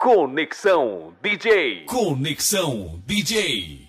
Conexão DJ. Conexão DJ.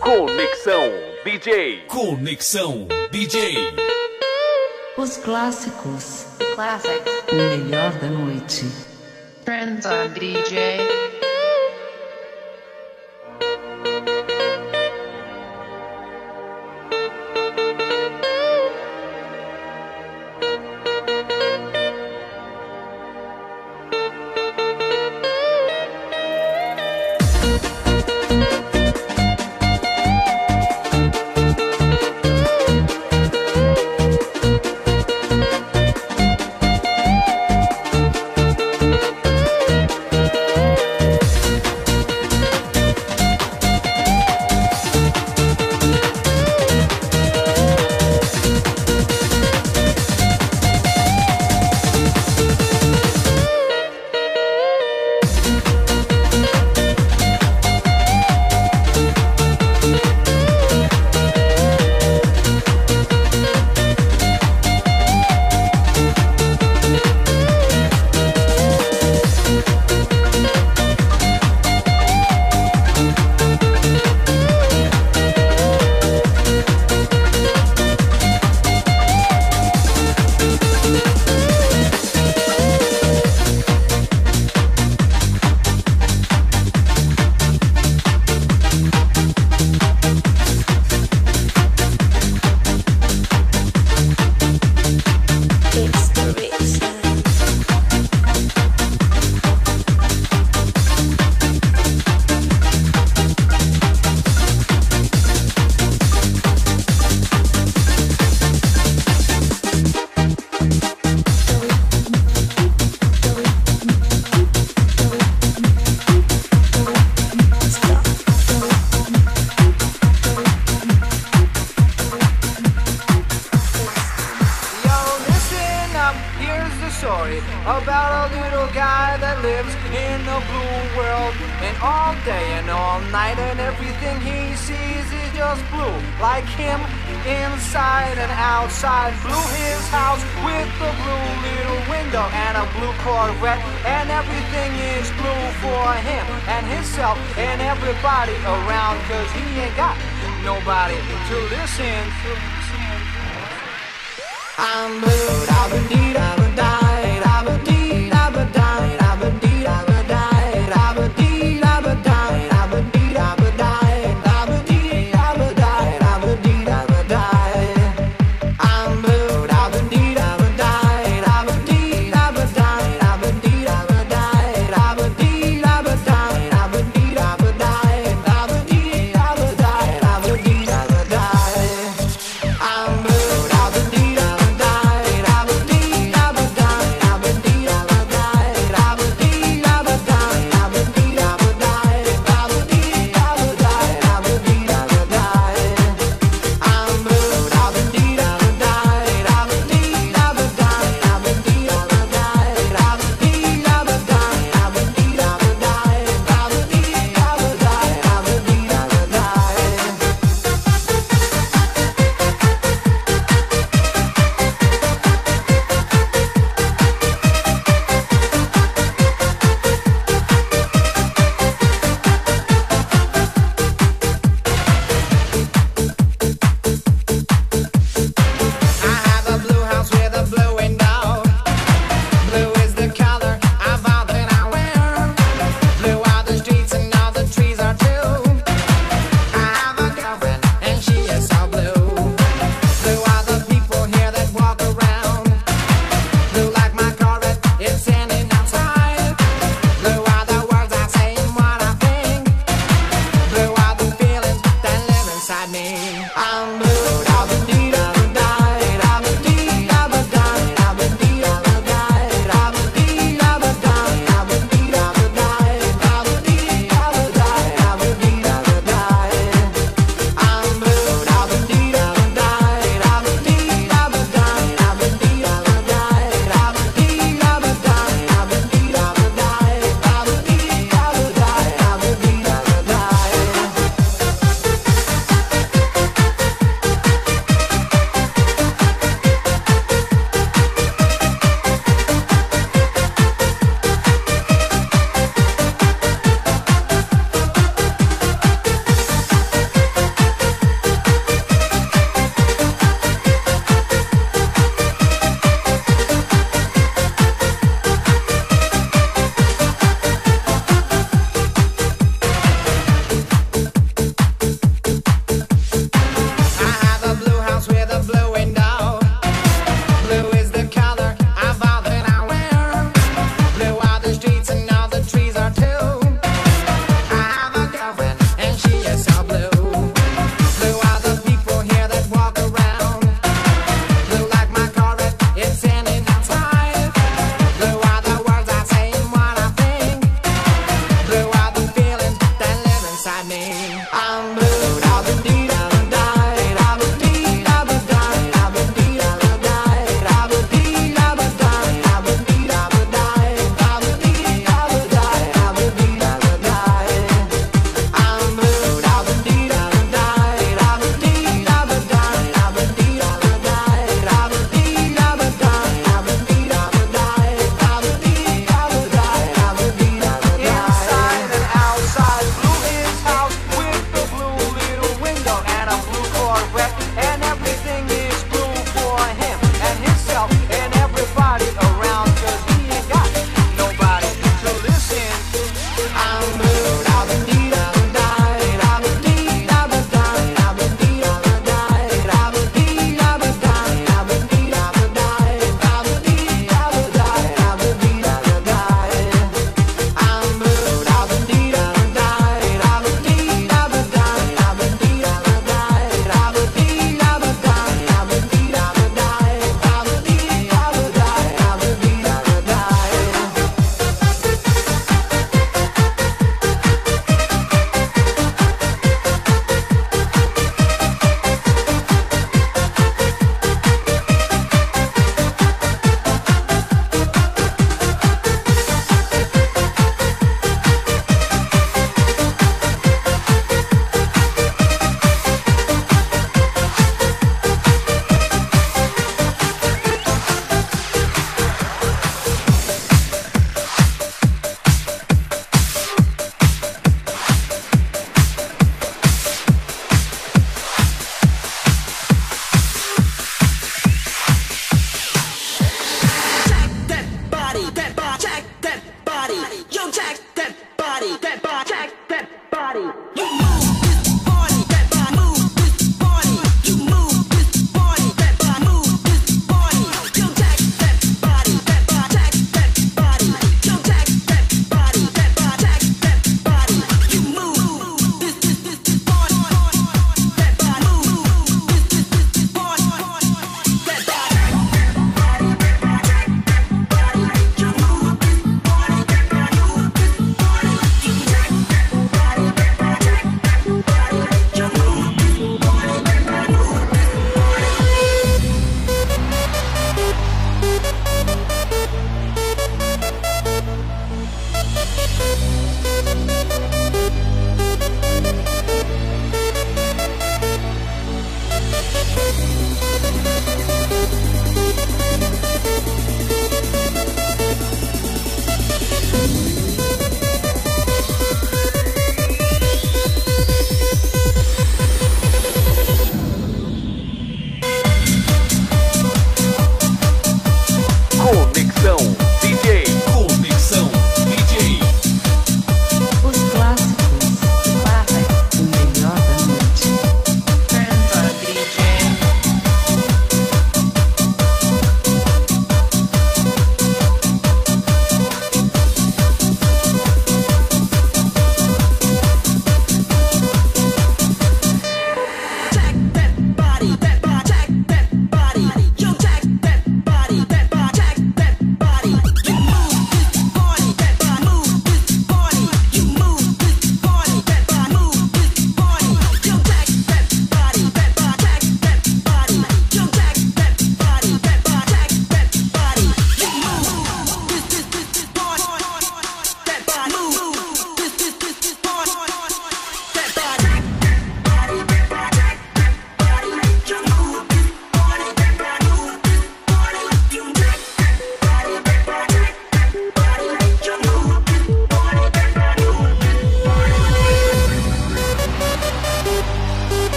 Conexão DJ. Conexão DJ. Os clássicos. Classics. O melhor da noite. Prensa DJ.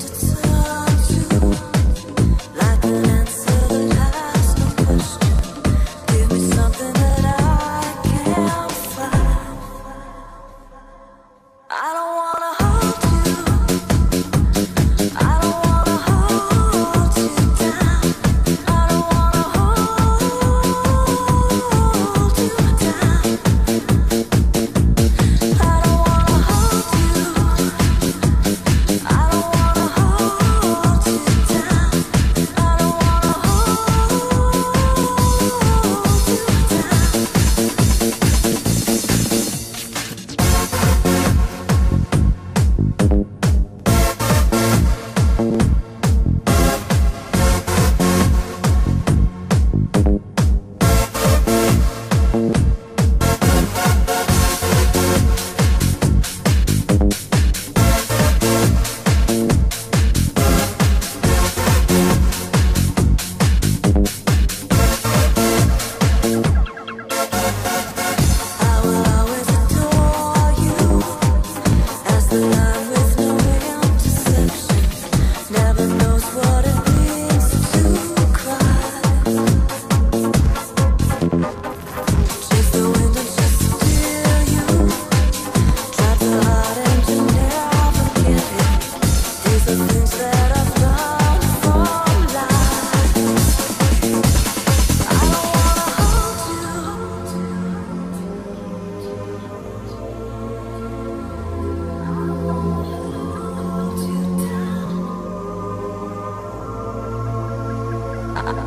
to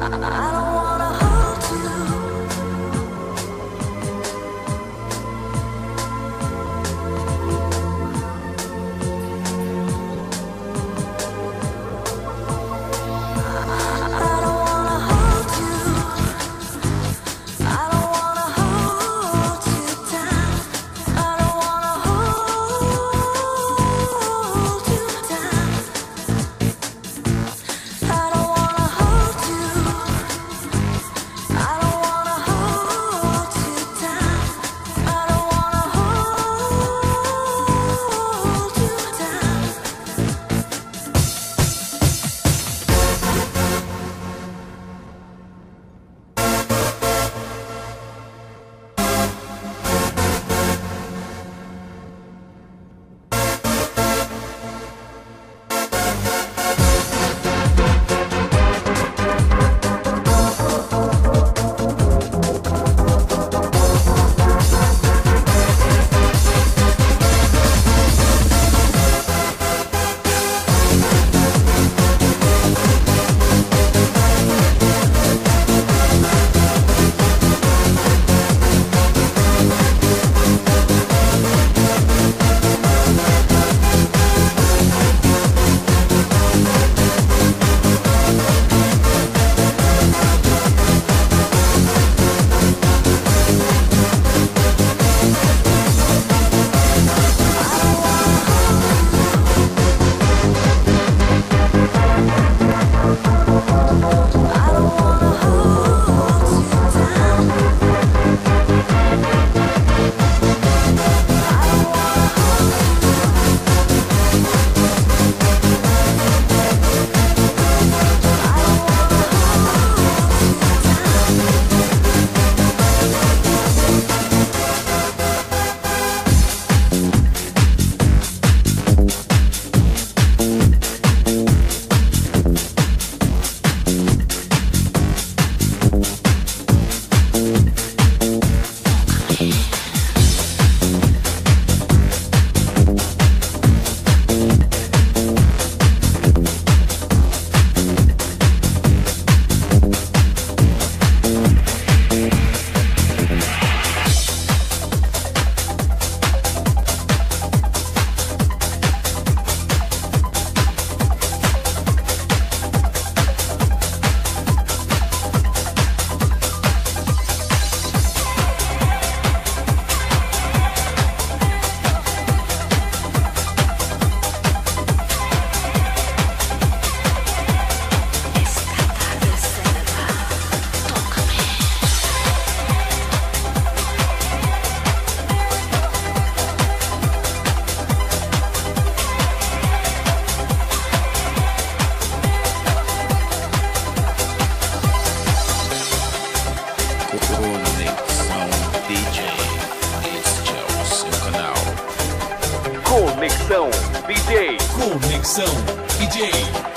I don't DJ. Conexão DJ.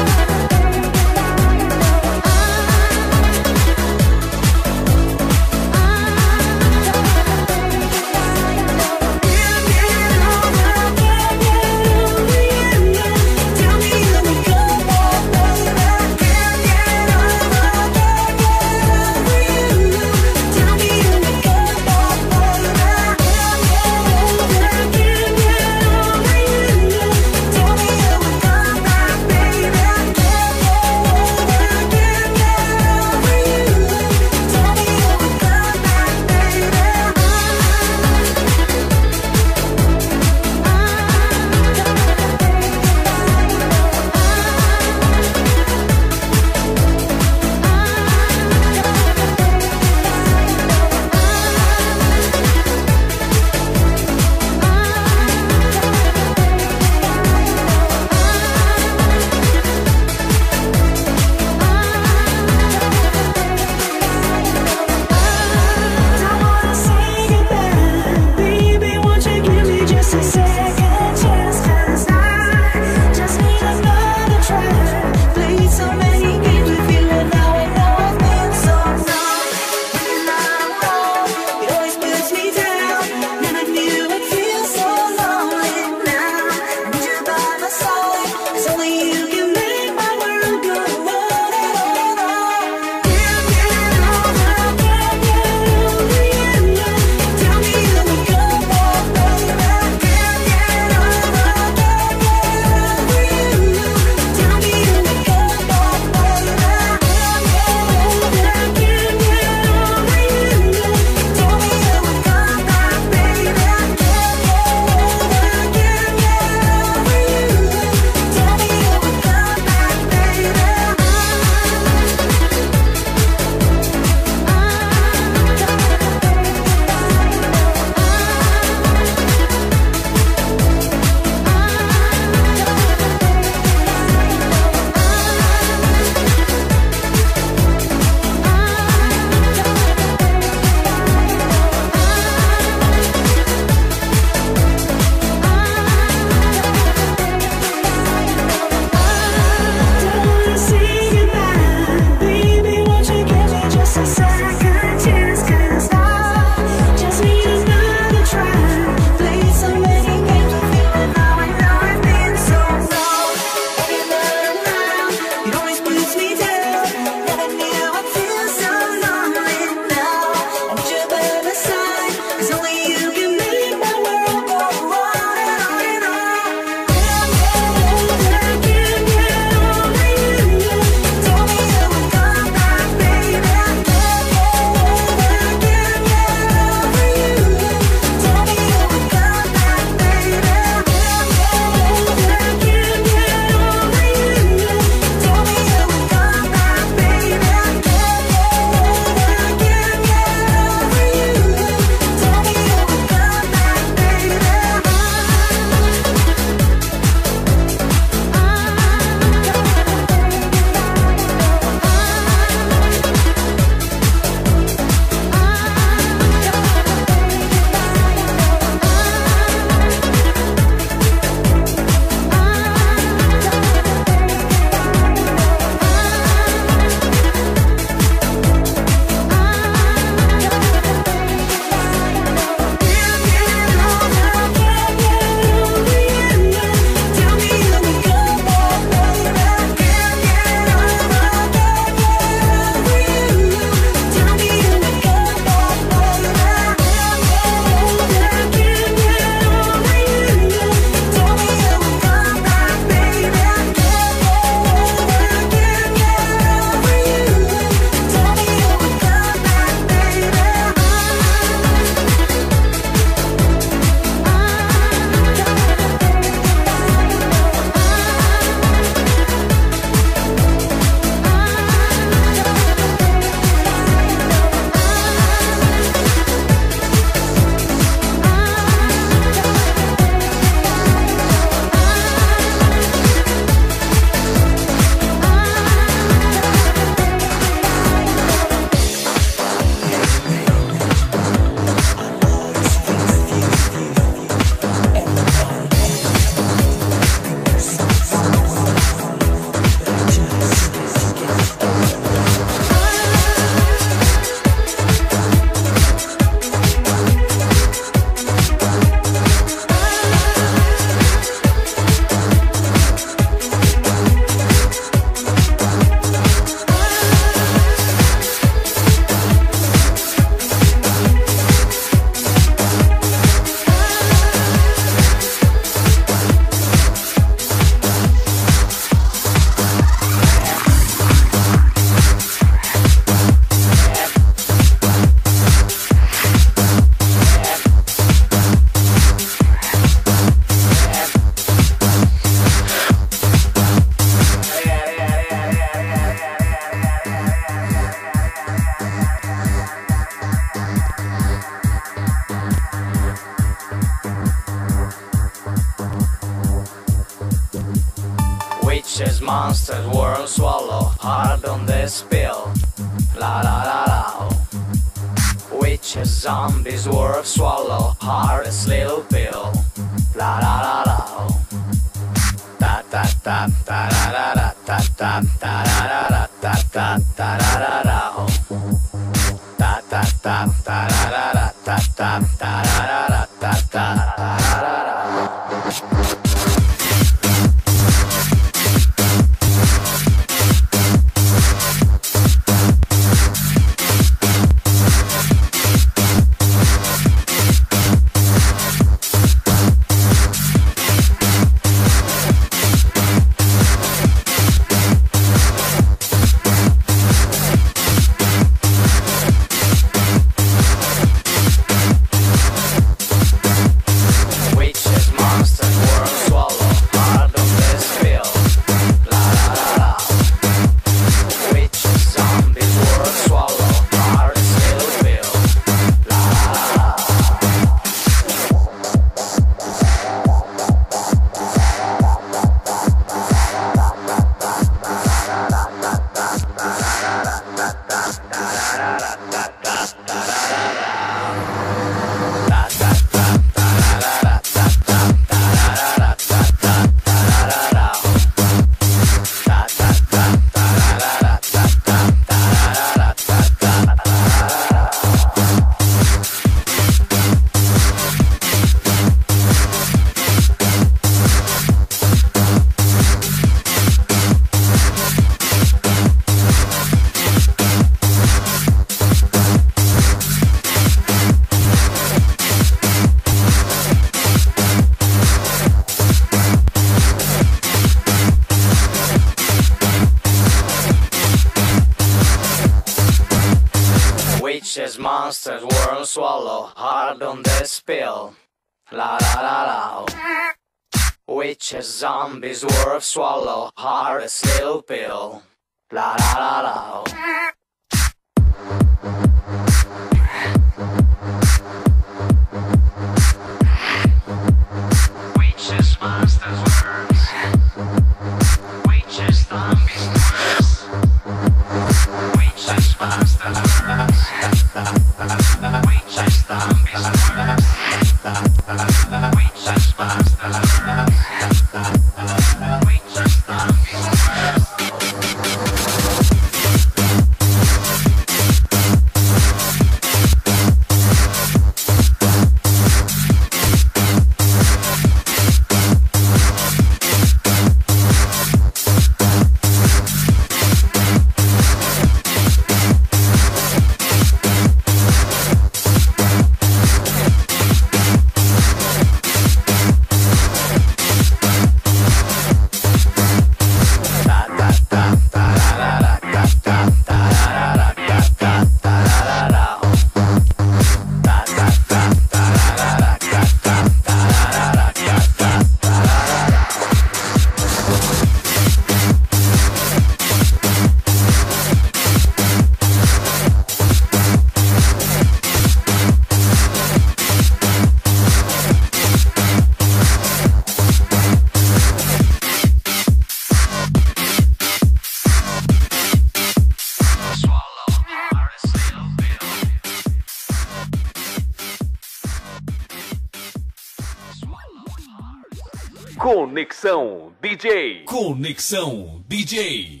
Conexão DJ.